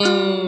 Hum.